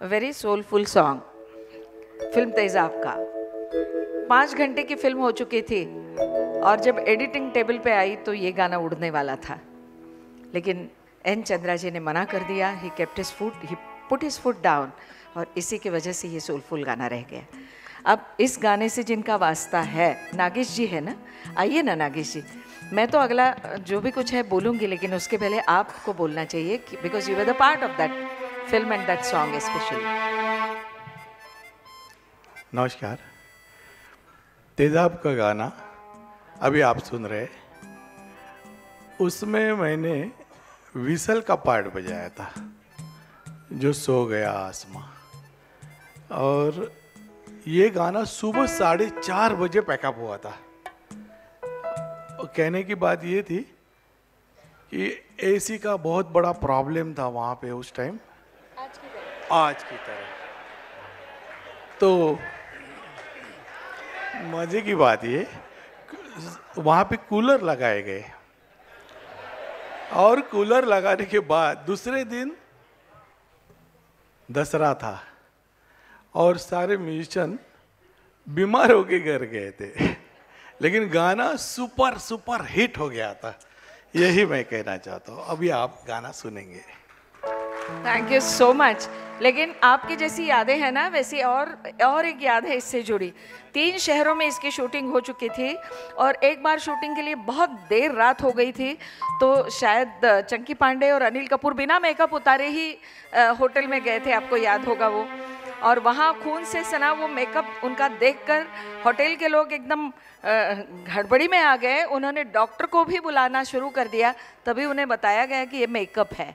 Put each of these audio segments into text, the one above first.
Very soulful song film Tezaab का पाँच घंटे की फ़िल्म हो चुकी थी और जब एडिटिंग टेबल पे आई तो ये गाना उड़ने वाला था। लेकिन एन चंद्रा जी ने मना कर दिया he kept his foot he put his foot down और इसी की वजह से ये सोलफुल गाना रह गया। अब इस गाने से जिनका वास्ता है, नागेश जी है ना? आइए ना नागेश जी। मैं तो अगला, जो भी कुछ है बोलूँगी, लेकिन उसके पहले आपको बोलना चाहिए because you are the part of that film and that song specially नमस्कार। तेजाब का गाना अभी आप सुन रहे उसमें मैंने विसल का पार्ट बजाया था, जो सो गया आसमां। और ये गाना सुबह साढ़े चार बजे पैकअप हुआ था। और कहने की बात ये थी कि एसी का बहुत बड़ा प्रॉब्लम था वहाँ पे उस टाइम आज की तरह। तो मज़े की बात ये, वहाँ पे कूलर लगाए गए। और कूलर लगाने के बाद दूसरे दिन दसरा था और सारे म्यूजिशियन बीमार होके घर गए थे। लेकिन गाना सुपर सुपर हिट हो गया था। यही मैं कहना चाहता हूँ। अभी आप गाना सुनेंगे। थैंक यू सो मच लेकिन आपकी जैसी यादें हैं ना, वैसी और और एक याद है इससे जुड़ी। तीन शहरों में इसकी शूटिंग हो चुकी थी और एक बार शूटिंग के लिए बहुत देर रात हो गई थी तो शायद चंकी पांडे और अनिल कपूर बिना मेकअप उतारे ही होटल में गए थे, आपको याद होगा वो। और वहाँ खून से सना वो मेकअप उनका देखकर होटल के लोग एकदम हड़बड़ी में आ गए। उन्होंने डॉक्टर को भी बुलाना शुरू कर दिया, तभी उन्हें बताया गया कि ये मेकअप है।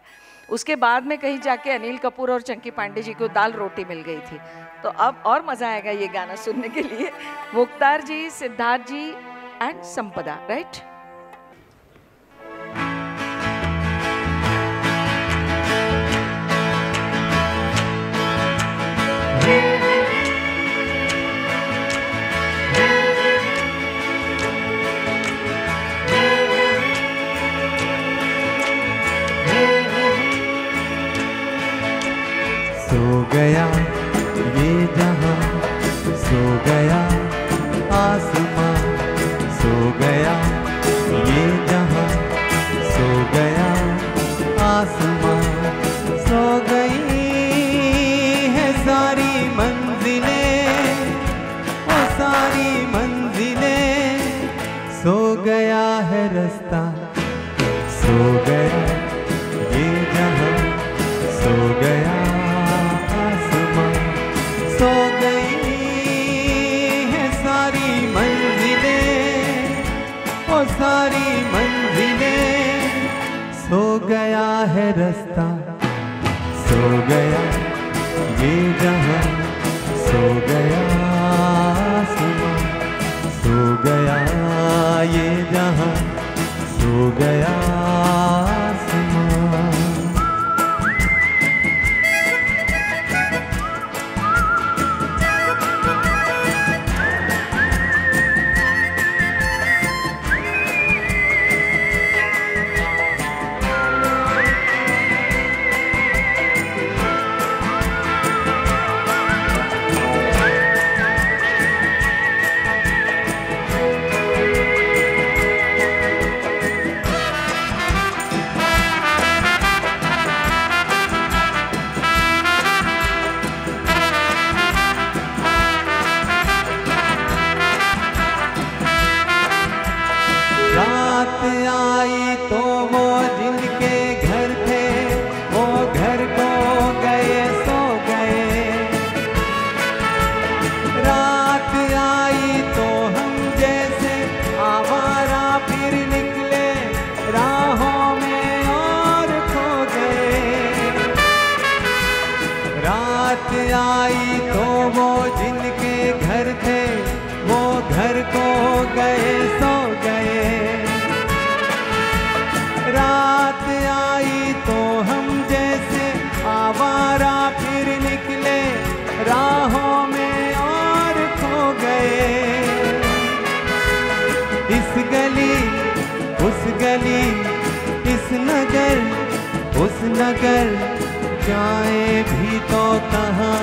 उसके बाद में कहीं जाके अनिल कपूर और चंकी पांडे जी को दाल रोटी मिल गई थी। तो अब और मज़ा आएगा ये गाना सुनने के लिए। मुख्तार जी, सिद्धार्थ जी एंड संपदा राइट गया। ये जहाँ सो गया, आसमां सो गई है सारी मंजिलें। वो सारी मंजिलें। सो गया है रास्ता, सो गया। मंजिलें सो गया है रास्ता, सो गया ये जहाँ, सो गया आसमां, सो गया ये जहाँ, सो गया आई तो वो जिनके घर थे, वो घर को गए, सो गए। रात आई तो हम जैसे आवारा फिर निकले, राहों में और खो गए। इस गली, उस गली, इस नगर, उस नगर। जाए भी तो कहाँ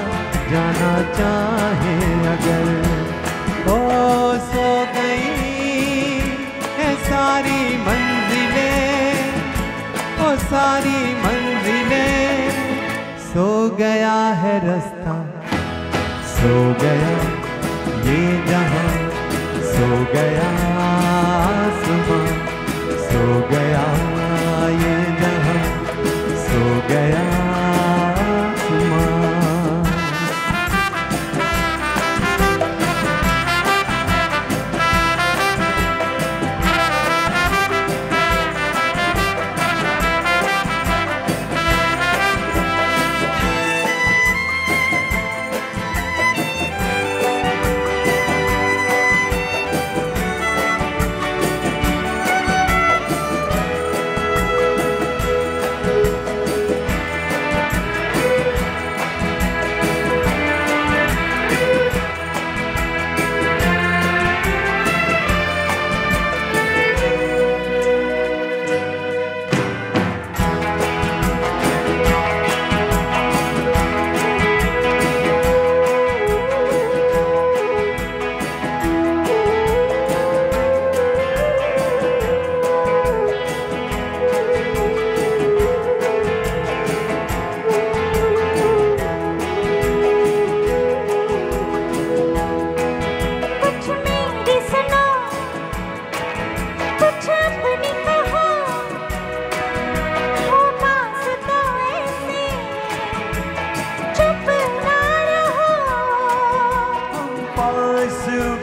जाना चाहे अगर। ओ, सो गई है सारी मंजिलें, ओ, सारी मंजिलें। सो गया है रास्ता, सो गया ये जहाँ, सो गया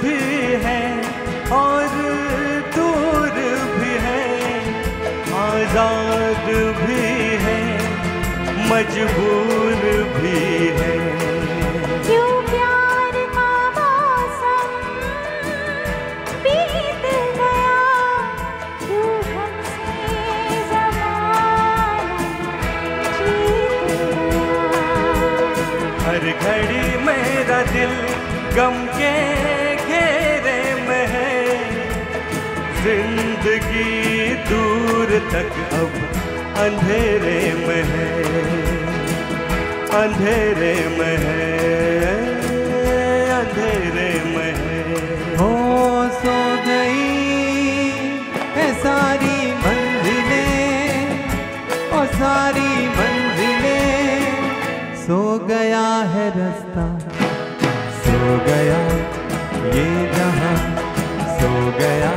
भी है और दूर भी है। आज़ाद भी है मजबूर भी है। क्यों प्यार का मौसम बीत गया? क्यों हमसे जमाना हर घड़ी मेरा दिल गम ज़िंदगी दूर तक अब अंधेरे में है। अंधेरे में है। अंधेरे में है। हो सो गई है सारी मंजिलें ओ सारी मंजिलें। सो गया है रास्ता, सो गया ये जहाँ, सो गया